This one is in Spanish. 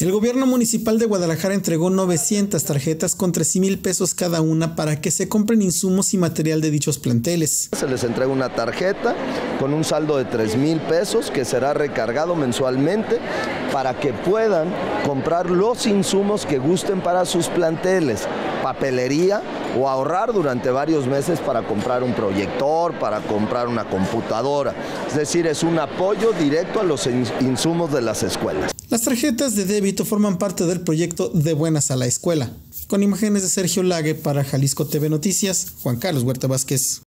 El gobierno municipal de Guadalajara entregó 900 tarjetas con 13 mil pesos cada una para que se compren insumos y material de dichos planteles. Se les entrega una tarjeta con un saldo de 3 mil pesos que será recargado mensualmente para que puedan comprar los insumos que gusten para sus planteles, papelería o ahorrar durante varios meses para comprar un proyector, para comprar una computadora. Es decir, es un apoyo directo a los insumos de las escuelas. Las tarjetas de débito forman parte del proyecto De Buenas a la Escuela. Con imágenes de Sergio Lague para Jalisco TV Noticias, Juan Carlos Huerta Vázquez.